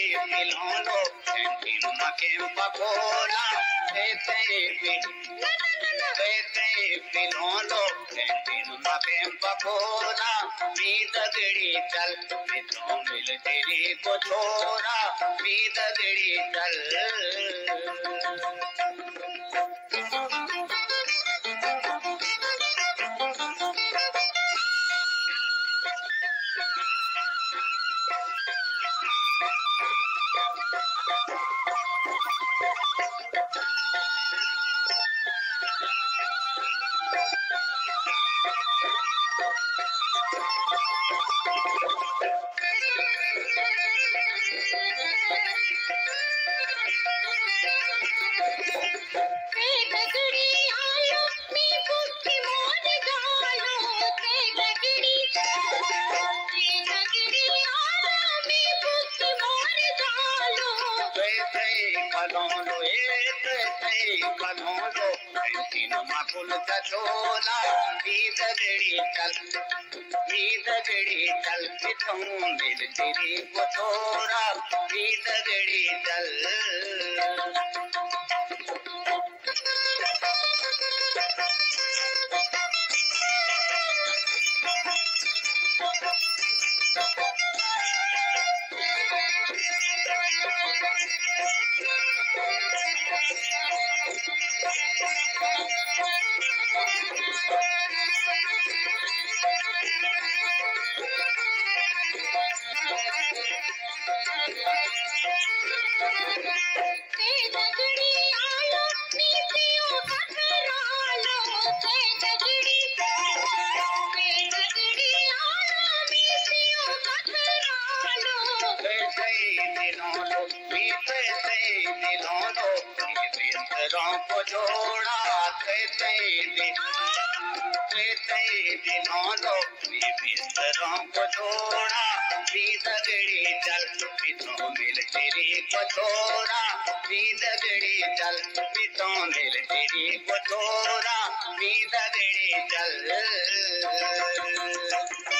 Babylono and in Makembakola. Babylono and in Makembakola. Me the giddy tell, me don't will giddy potora. Me the giddy tell. Thank you. కలంలో ఏతే కలంలో తిన మకులు చోళ మీద గడికల్ మీద గడికల్ పితం దిల్ తిరి కొతోరా మీద గడికల్ Thank you. ¡Gracias! दिनों बीतते दिनों बिस्तरों को जोड़ा कहते दिन कहते दिनों बिस्तरों को जोड़ा बीतगड़ी जल बितों मिल तेरी को छोड़ा बीतगड़ी जल बितों मिल तेरी को छोड़ा बीतगड़ी जल